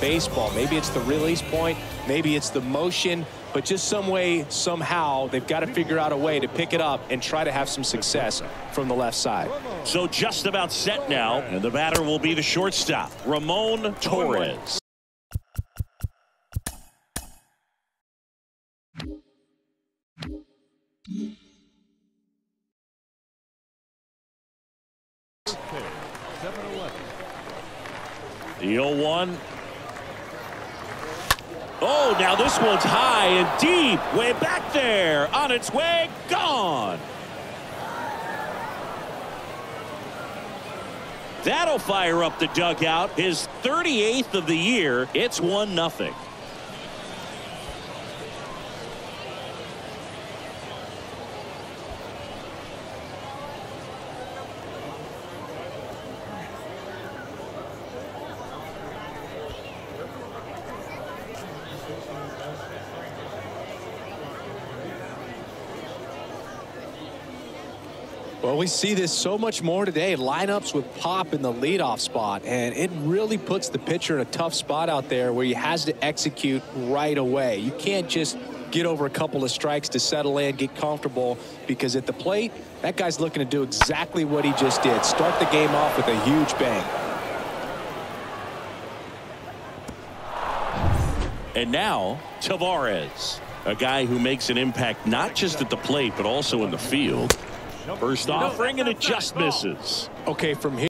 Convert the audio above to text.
baseball. Maybe it's the release point, maybe it's the motion, but just some way, somehow, they've got to figure out a way to pick it up and try to have some success from the left side. So just about set now, and the batter will be the shortstop, Ramon Torres. The 0-1. Oh, now this one's high and deep. Way back there. On its way. Gone. That'll fire up the dugout. His 38th of the year. It's 1 Well, we see this so much more today. Lineups with Pop in the leadoff spot, and it really puts the pitcher in a tough spot out there where he has to execute right away. You can't just get over a couple of strikes to settle in, get comfortable, because at the plate, that guy's looking to do exactly what he just did. Start the game off with a huge bang. And now, Tavares, a guy who makes an impact not just at the plate, but also in the field. First offering and it just misses. Okay, from here.